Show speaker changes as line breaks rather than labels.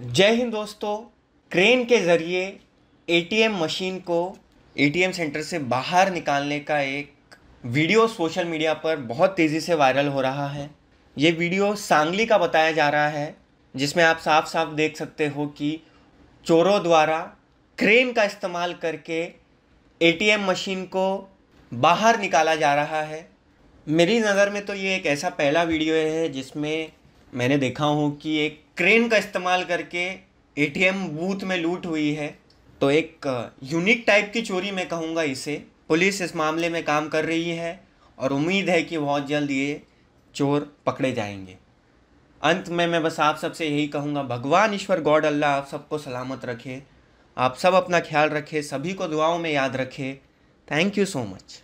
जय हिंद दोस्तों, क्रेन के ज़रिए एटीएम मशीन को एटीएम सेंटर से बाहर निकालने का एक वीडियो सोशल मीडिया पर बहुत तेज़ी से वायरल हो रहा है। ये वीडियो सांगली का बताया जा रहा है, जिसमें आप साफ़ साफ़ देख सकते हो कि चोरों द्वारा क्रेन का इस्तेमाल करके एटीएम मशीन को बाहर निकाला जा रहा है। मेरी नज़र में तो ये एक ऐसा पहला वीडियो है जिसमें मैंने देखा हूँ कि एक क्रेन का इस्तेमाल करके एटीएम बूथ में लूट हुई है। तो एक यूनिक टाइप की चोरी मैं कहूँगा इसे। पुलिस इस मामले में काम कर रही है और उम्मीद है कि बहुत जल्द ये चोर पकड़े जाएँगे। अंत में मैं बस आप सबसे यही कहूँगा, भगवान ईश्वर गॉड अल्लाह, आप सबको सलामत रखे। आप सब अपना ख्याल रखें, सभी को दुआओं में याद रखें। Thank you so much